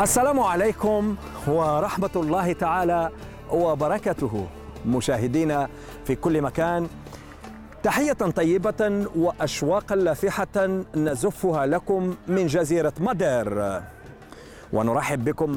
السلام عليكم ورحمة الله تعالى وبركاته. مشاهدينا في كل مكان تحية طيبة وأشواقا لافحة نزفها لكم من جزيرة مادير ونرحب بكم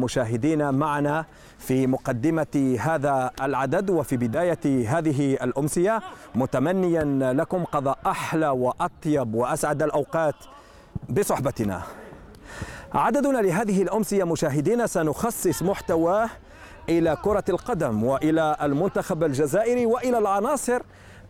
مشاهدينا معنا في مقدمة هذا العدد وفي بداية هذه الأمسية. متمنيا لكم قضاء أحلى وأطيب وأسعد الأوقات بصحبتنا. عددنا لهذه الأمسية مشاهدينا سنخصص محتواه إلى كرة القدم وإلى المنتخب الجزائري وإلى العناصر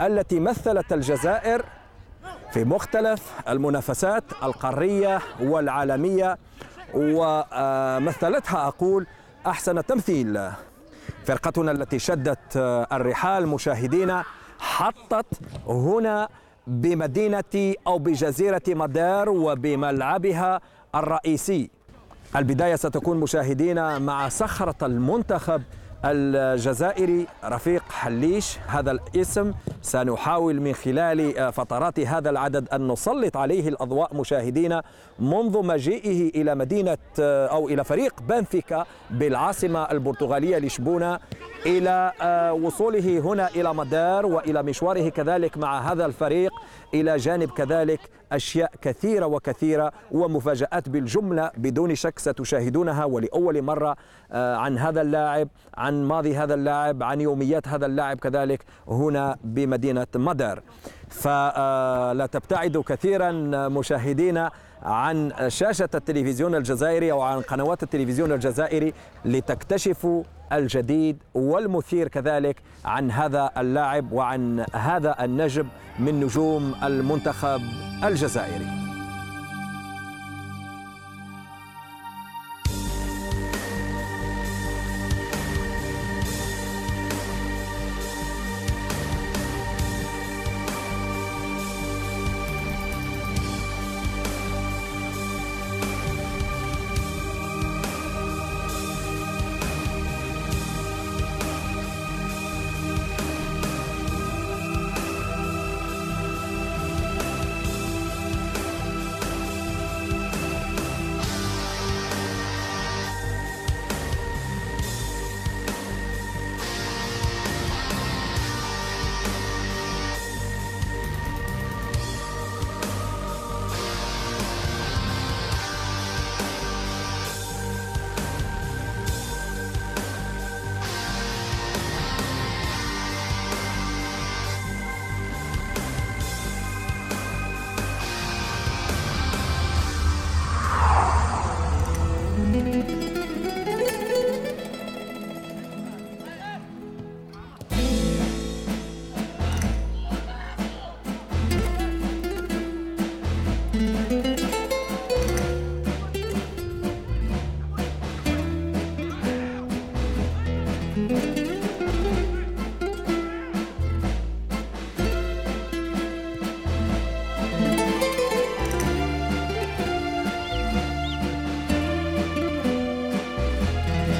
التي مثلت الجزائر في مختلف المنافسات القارية والعالمية ومثلتها أقول أحسن تمثيل. فرقتنا التي شدت الرحال مشاهدينا حطت هنا بمدينة أو بجزيرة مدار وبملعبها الرئيسي. البداية ستكون مشاهدينا مع صخرة المنتخب الجزائري رفيق حليش. هذا الاسم سنحاول من خلال فترات هذا العدد أن نسلط عليه الأضواء مشاهدينا منذ مجيئه إلى مدينة أو إلى فريق بنفيكا بالعاصمة البرتغالية لشبونة إلى وصوله هنا إلى مدار وإلى مشواره كذلك مع هذا الفريق. إلى جانب كذلك أشياء كثيرة وكثيرة ومفاجآت بالجملة بدون شك ستشاهدونها ولأول مرة عن هذا اللاعب عن ماضي هذا اللاعب عن يوميات هذا اللاعب كذلك هنا بمدينة مدار. فلا تبتعدوا كثيرا مشاهدينا عن شاشة التلفزيون الجزائري أو عن قنوات التلفزيون الجزائري لتكتشفوا الجديد والمثير كذلك عن هذا اللاعب وعن هذا النجم من نجوم المنتخب الجزائري.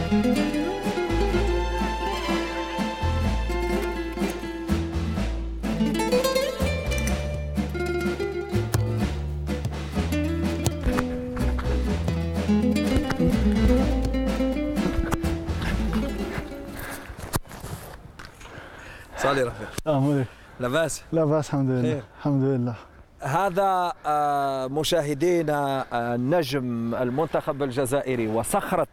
صالي رفيق. آه مولي. لاباس؟ لا باس الحمد لله. الحمد لله. هذا آه، مشاهدينا آه، نجم المنتخب الجزائري وصخرة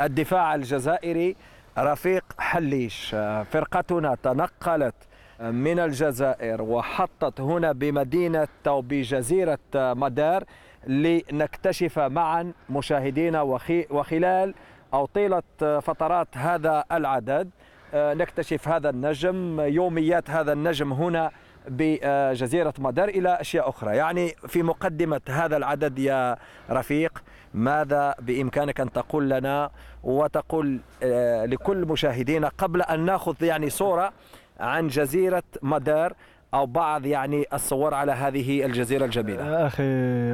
الدفاع الجزائري رفيق حليش. آه، فرقتنا تنقلت من الجزائر وحطت هنا بمدينة أو بجزيرة مدار لنكتشف معا مشاهدينا وخلال أو طيلة فترات هذا العدد. نكتشف هذا النجم يوميات هذا النجم هنا بجزيرة مدار إلى أشياء أخرى. يعني في مقدمة هذا العدد يا رفيق ماذا بإمكانك أن تقول لنا وتقول آه، لكل مشاهدينا قبل أن نأخذ يعني صورة عن جزيرة مدار أو بعض يعني الصور على هذه الجزيرة الجميلة؟ أخي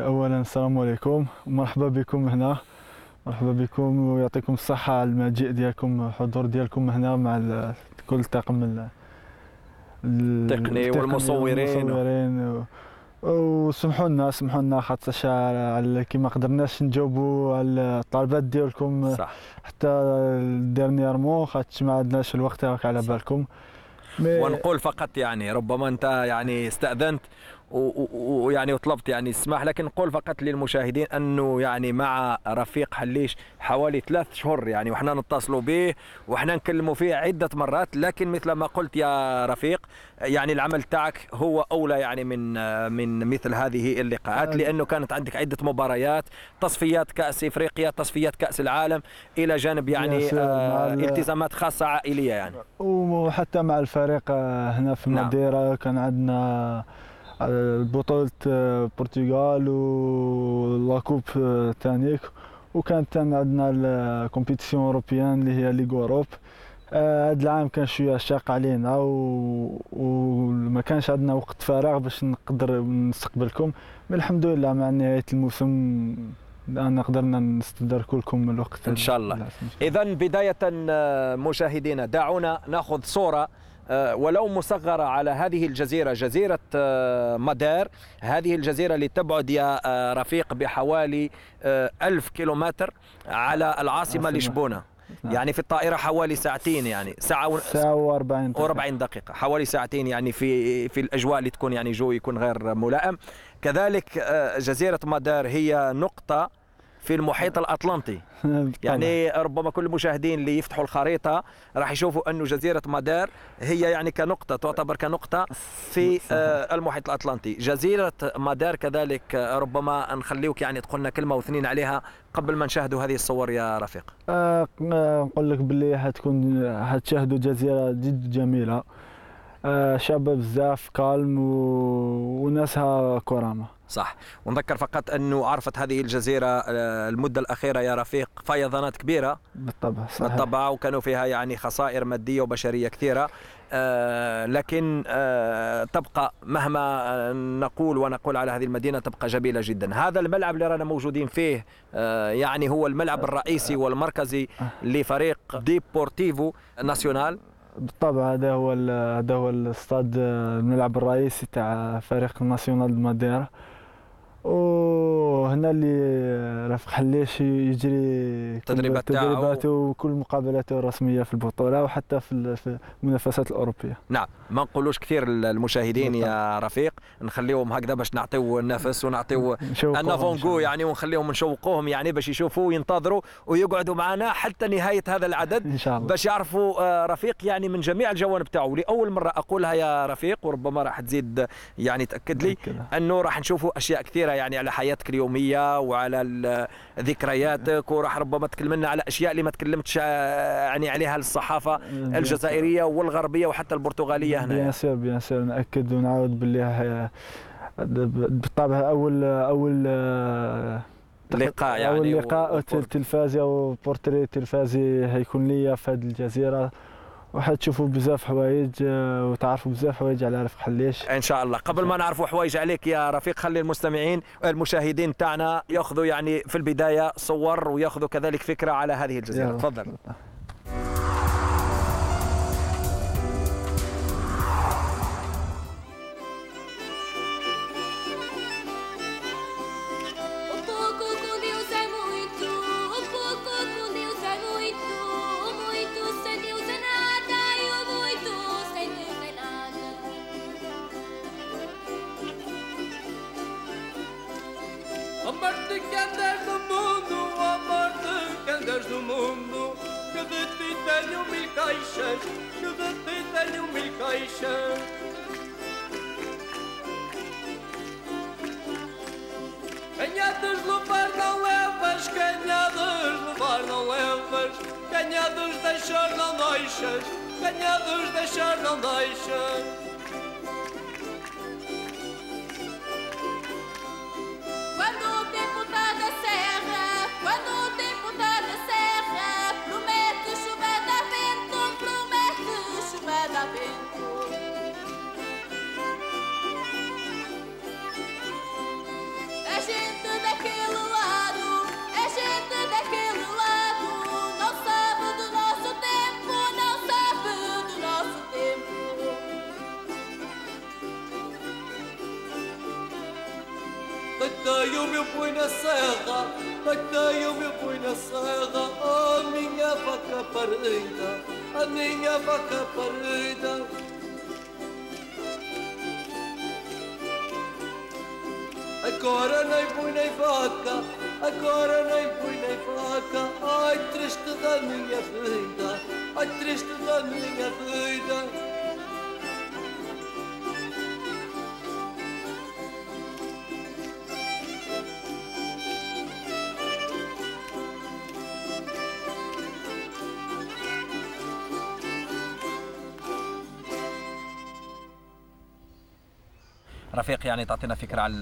اولا السلام عليكم. مرحبا بكم هنا. مرحبا بكم ويعطيكم الصحة على المجيء ديالكم الحضور ديالكم هنا مع كل طاقم التقني والمصورين. والمصورين و- وسمحوا لنا سمحوا لنا خاطرش على كيما قدرناش نجاوبوا على الطلبات ديالكم. صح. حتى ديرنييرمون خاطرش ما عندناش الوقت راك على بالكم. مي- ونقول فقط يعني ربما انت يعني استأذنت ويعني وطلبت يعني السماح لكن نقول فقط للمشاهدين أنه يعني مع رفيق حليش حوالي ثلاث شهور يعني وحنا نتصلوا به وحنا نكلموا فيه عدة مرات لكن مثل ما قلت يا رفيق يعني العمل تاعك هو أولى يعني من من مثل هذه اللقاءات لأنه كانت عندك عدة مباريات تصفيات كأس إفريقيا تصفيات كأس العالم إلى جانب يعني آه التزامات خاصة عائلية يعني وحتى مع الفريق آه، هنا في نعم. ماديرا كان عندنا بطولة آه، البرتغال و la coupe آه، تانيك وكانت تان عندنا ال compétition européenne اللي هي ligue Europe. آه، هاد العام كان شوية شاق علينا و- وما كانش عندنا وقت فراغ باش نقدر نستقبلكم. من الحمد لله مع نهاية الموسم الان قدرنا نستدركوا لكم الوقت. إن شاء الله. بداية آه، مشاهدينا دعونا ناخذ صورة آه، ولو مصغرة على هذه الجزيرة جزيرة آه، مدار. هذه الجزيرة اللي تبعد يا آه، رفيق بحوالي آه، ألف كيلومتر على العاصمة عاصمة. لشبونة. نعم. يعني في الطائرة حوالي ساعتين يعني ساعة و... ساعة و40 و40 دقيقة. حوالي ساعتين يعني في في الأجواء اللي تكون يعني جو يكون غير ملائم. كذلك آه، جزيرة مدار هي نقطة في المحيط الأطلنطي. يعني ربما كل المشاهدين اللي يفتحوا الخريطة راح يشوفوا أنه جزيرة مدار هي يعني كنقطة تعتبر كنقطة في آه، المحيط الأطلنطي. جزيرة مدار كذلك آه، ربما نخليوك يعني تقولنا كلمة واثنين عليها قبل ما نشاهدوا هذه الصور يا رفيق. آه، نقول لك باللي حتكون حتشاهدوا جزيرة جد جميلة. آه، شعبها بزاف كالم و... وناسها كرامة صح. ونذكر فقط أنه عرفت هذه الجزيرة آه، المدة الأخيرة يا رفيق فيضانات كبيرة. بالطبع صحيح. بالطبع وكانوا فيها يعني خسائر مادية وبشرية كثيرة. آه لكن آه تبقى مهما آه، نقول ونقول على هذه المدينة تبقى جميلة جدا. هذا الملعب اللي رانا موجودين فيه آه يعني هو الملعب الرئيسي والمركزي لفريق ديبورتيفو ناسيونال بالطبع هذا هو هذا هو الاستاد آه، الملعب الرئيسي تاع فريق ناسيونال دو ماديرا. وهنا اللي رفيق حليش يجري تاعو. تدريباته وكل مقابلاته الرسمية في البطولة وحتى في ال- في المنافسات الأوروبية نعم ما نقولوش كثير المشاهدين يا رفيق نخليهم هكذا باش نعطيو النفس ونعطيو الله. يعني ونخليهم نشوقوهم يعني باش يشوفوا وينتظروا ويقعدوا معنا حتى نهاية هذا العدد إن شاء الله باش يعرفوا آه، رفيق يعني من جميع الجوانب تاعو لأول مرة أقولها يا رفيق وربما راح تزيد يعني تأكد لي. أنه راح نشوفوا أشياء كثيرة يعني على حياتك اليومية وعلى ذكرياتك وراح ربما تكلمنا على أشياء اللي ما تكلمتش آه، يعني عليها الصحافة الجزائرية والغربية وحتى البرتغالية بيان هنا. sûr bien sûr نأكد ونعاود باللي بالطبع اول أول آه، لقاء يعني اول لقاء و- تلفازي أو بورتري تلفازي هيكون ليا في هذه الجزيرة. وحتشوفوا بزاف حوايج آه، وتعرفوا بزاف حوايج على رفيق حليش. إن شاء الله. قبل ما نعرفوا حوايج عليك يا رفيق خلي المستمعين المشاهدين تاعنا يأخذوا يعني في البداية صور ويأخذوا كذلك فكرة على هذه الجزيرة. تفضل. Caixas, de ti tenho mil caixas. Ganhados levar não levas, ganhados levar não levas, ganhados deixar não deixas, ganhados deixar não deixas. Na serra, matei o meu põe na serra, a minha vaca parida, a minha vaca parida. Agora nem põe nem vaca, agora nem põe nem vaca, ai triste da minha vida, ai triste da minha vida. رفيق يعني تعطينا فكرة على